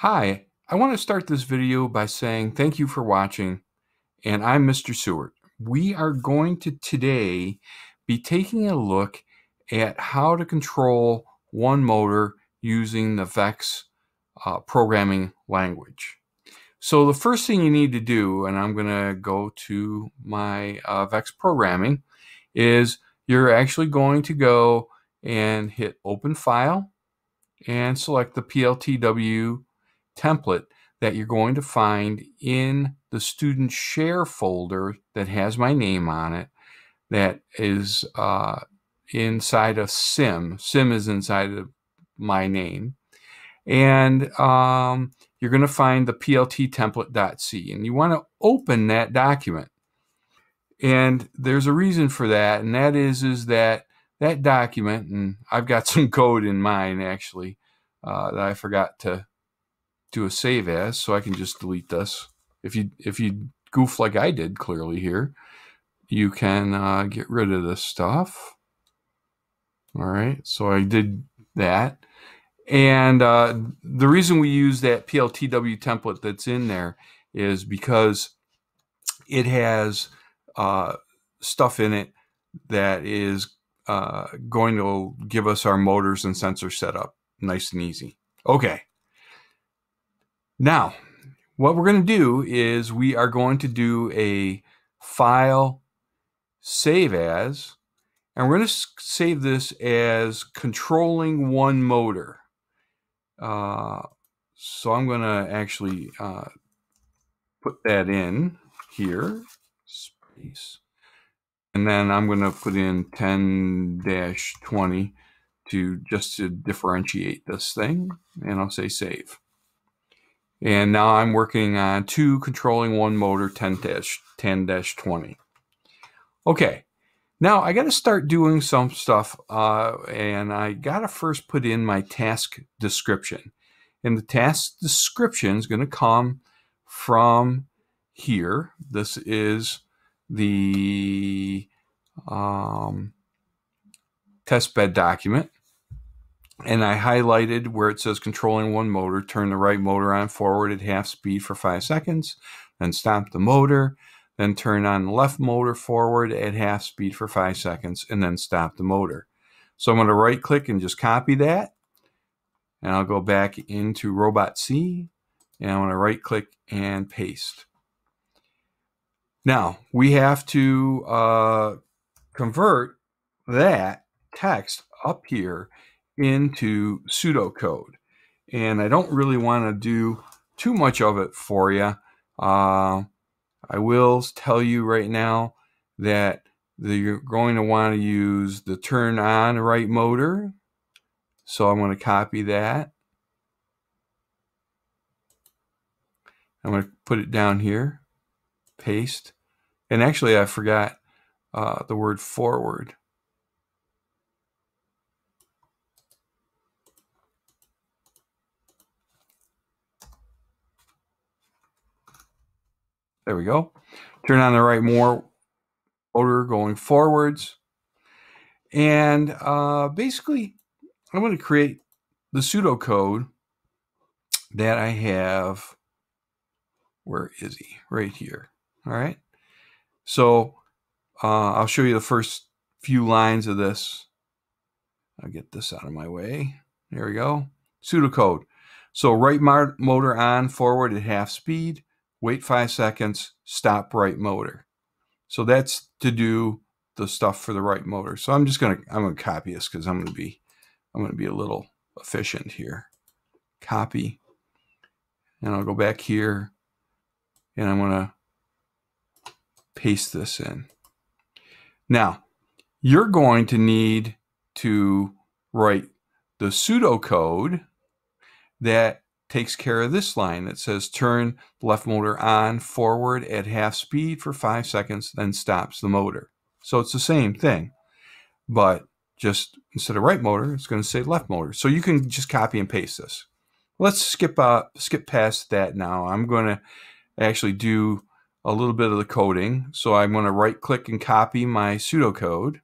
Hi, I want to start this video by saying thank you for watching, and I'm Mr. Sewert. We are going to today be taking a look at how to control one motor using the VEX uh, programming language. So the first thing you need to do, and I'm going to go to my uh, VEX programming, is you're actually going to go and hit Open File and select the PLTW template that you're going to find in the student share folder that has my name on it that is uh, inside of sim. Sim is inside of my name. And um, you're going to find the plt template.c and you want to open that document. And there's a reason for that and that is is that that document and i've got some code in mine actually uh, that i forgot to do a save as, so I can just delete this. If you if you goof like I did clearly here, you can uh, get rid of this stuff. All right, so I did that. And uh, the reason we use that PLTW template that's in there is because it has uh, stuff in it that is uh, going to give us our motors and sensor set up nice and easy. Okay, now, what we're going to do is we are going to do a file save as, and we're going to save this as controlling one motor. Uh, so I'm going to actually uh, put that in here, space, and then I'm going to put in 10-20 to just to differentiate this thing, and I'll say save. And now I'm working on two controlling one motor 10-10-20. Okay, now I got to start doing some stuff uh, and I got to first put in my task description. And the task description is going to come from here. This is the um, test bed document and I highlighted where it says controlling one motor, turn the right motor on forward at half speed for five seconds, then stop the motor, then turn on the left motor forward at half speed for five seconds, and then stop the motor. So I'm going to right click and just copy that. And I'll go back into Robot C and I'm going to right click and paste. Now we have to uh, convert that text up here into pseudocode. And I don't really want to do too much of it for you. Uh, I will tell you right now that you're going to want to use the turn on right motor. So I'm going to copy that. I'm going to put it down here, paste. And actually, I forgot uh, the word forward. There we go. Turn on the right more motor going forwards. And uh, basically, I'm going to create the pseudocode that I have. Where is he? Right here. All right. So uh, I'll show you the first few lines of this. I'll get this out of my way. There we go. Pseudocode. So right motor on forward at half speed wait five seconds, stop right motor. So that's to do the stuff for the right motor. So I'm just gonna I'm gonna copy this because I'm gonna be I'm gonna be a little efficient here. Copy, and I'll go back here, and I'm gonna paste this in. Now, you're going to need to write the pseudocode that takes care of this line that says turn left motor on forward at half speed for five seconds, then stops the motor. So it's the same thing, but just instead of right motor, it's going to say left motor. So you can just copy and paste this. Let's skip uh, skip past that now. I'm going to actually do a little bit of the coding. So I'm going to right click and copy my pseudocode.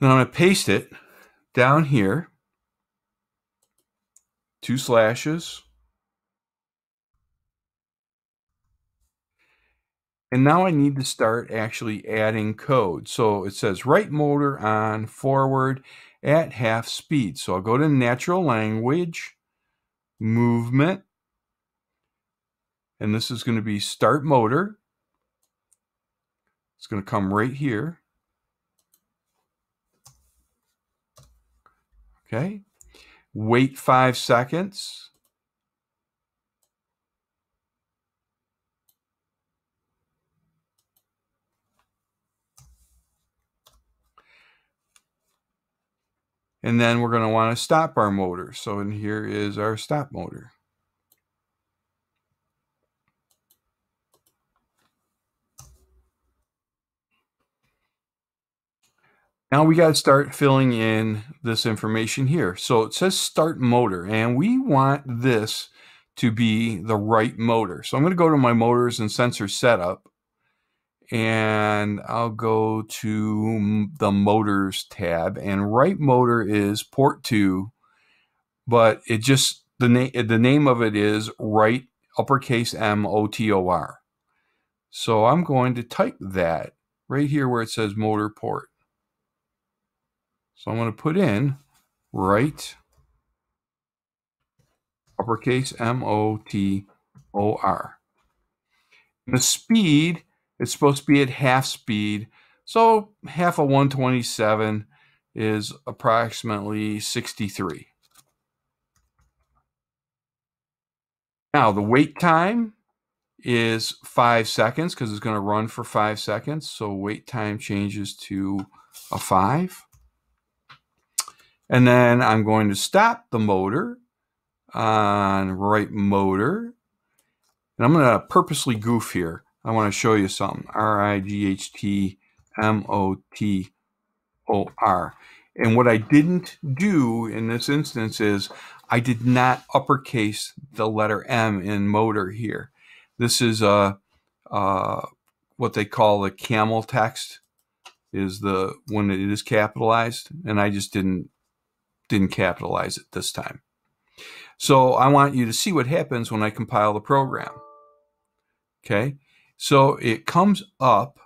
Then I'm going to paste it down here two slashes. And now I need to start actually adding code. So it says right motor on forward at half speed. So I'll go to natural language, movement, and this is going to be start motor. It's going to come right here. Okay. Wait five seconds. And then we're going to want to stop our motor. So in here is our stop motor. Now we got to start filling in this information here. So it says start motor and we want this to be the right motor. So I'm going to go to my motors and sensor setup and I'll go to the motors tab and right motor is port 2 but it just the name the name of it is right uppercase M O T O R. So I'm going to type that right here where it says motor port. So I'm going to put in right uppercase M O T O R. The speed it's supposed to be at half speed. So half of 127 is approximately 63. Now the wait time is five seconds because it's going to run for five seconds. So wait time changes to a five. And then I'm going to stop the motor on right motor. And I'm going to purposely goof here. I want to show you something. R-I-G-H-T-M-O-T-O-R. And what I didn't do in this instance is I did not uppercase the letter M in motor here. This is a, uh, what they call the camel text is the when it is capitalized and I just didn't didn't capitalize it this time. So I want you to see what happens when I compile the program. Okay. So it comes up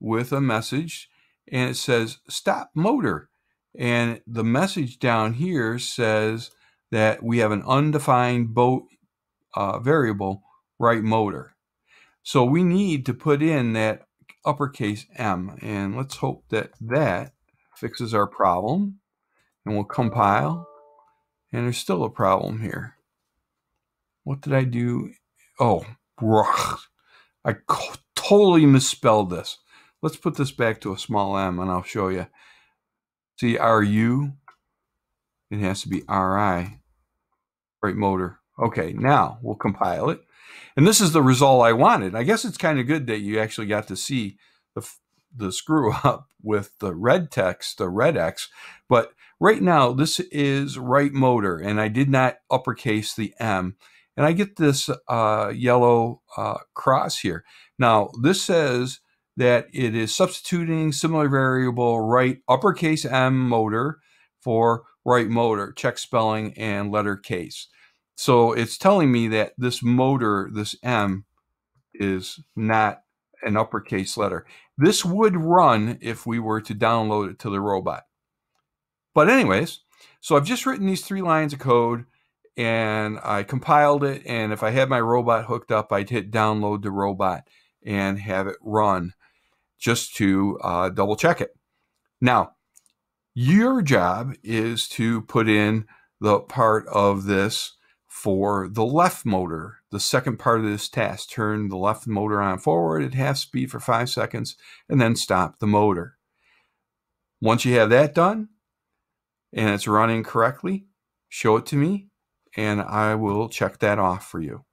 with a message and it says stop motor. And the message down here says that we have an undefined boat uh, variable right motor. So we need to put in that uppercase M and let's hope that that fixes our problem and we'll compile and there's still a problem here. What did I do? Oh, I totally misspelled this. Let's put this back to a small m and I'll show you. See RU? It has to be RI. Right motor. Okay, now we'll compile it. And this is the result I wanted. I guess it's kind of good that you actually got to see the, the screw up with the red text, the red X. But right now, this is right motor, and I did not uppercase the M and I get this uh, yellow uh, cross here. Now, this says that it is substituting similar variable right uppercase M motor for right motor, check spelling and letter case. So it's telling me that this motor, this M, is not an uppercase letter. This would run if we were to download it to the robot. But anyways, so I've just written these three lines of code and I compiled it. And if I had my robot hooked up, I'd hit download the robot and have it run just to uh, double check it. Now, your job is to put in the part of this for the left motor, the second part of this task. Turn the left motor on forward at half speed for five seconds and then stop the motor. Once you have that done and it's running correctly, show it to me and I will check that off for you.